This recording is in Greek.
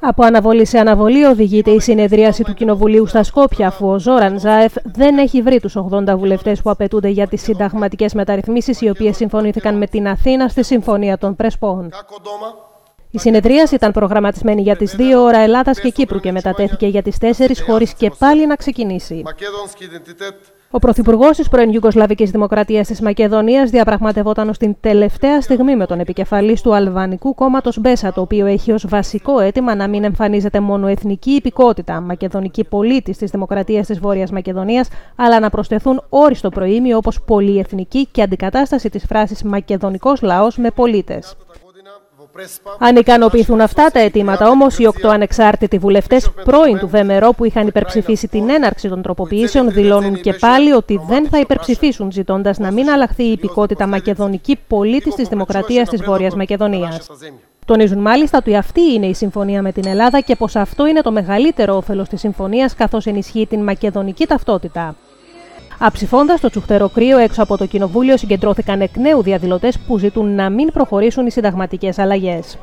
Από αναβολή σε αναβολή οδηγείται η συνεδρίαση του Κοινοβουλίου στα Σκόπια, αφού ο Ζόραν Ζάεφ δεν έχει βρει τους 80 βουλευτές που απαιτούνται για τις συνταγματικές μεταρρυθμίσεις, οι οποίες συμφωνήθηκαν με την Αθήνα στη Συμφωνία των Πρεσπών. Η συνεδρίαση ήταν προγραμματισμένη για τις 2 ώρα Ελλάδας και Κύπρου και μετατέθηκε για τις 4 χωρίς και πάλι να ξεκινήσει. Ο Πρωθυπουργός της πρώην Ιουγκοσλαβικής Δημοκρατίας της Μακεδονίας διαπραγματευόταν ως την τελευταία στιγμή με τον επικεφαλής του Αλβανικού κόμματος Μπέσα, το οποίο έχει ως βασικό αίτημα να μην εμφανίζεται μόνο εθνική υπηκότητα, μακεδονική πολίτης της Δημοκρατίας της Βόρειας Μακεδονίας, αλλά να προσθεθούν όροι στο προήμιο όπως πολυεθνική και αντικατάσταση της φράσης Μακεδονικός λαός με πολίτες. Αν ικανοποιηθούν αυτά τα αιτήματα, όμως, οι οκτώ ανεξάρτητοι βουλευτές πρώην του ΒΜΡΟ που είχαν υπερψηφίσει την έναρξη των τροποποιήσεων δηλώνουν και πάλι ότι δεν θα υπερψηφίσουν, ζητώντας να μην αλλάχθει η υπηκότητα μακεδονική πολίτης της Δημοκρατίας της Βόρειας Μακεδονίας. Τονίζουν μάλιστα ότι αυτή είναι η συμφωνία με την Ελλάδα και πως αυτό είναι το μεγαλύτερο όφελος της συμφωνίας, καθώς ενισχύει την μακεδονική ταυτότητα. Αψηφώντα το τσουχτερό κρύο έξω από το Κοινοβούλιο, συγκεντρώθηκαν εκ νέου διαδηλωτές που ζητούν να μην προχωρήσουν οι συνταγματικές αλλαγές.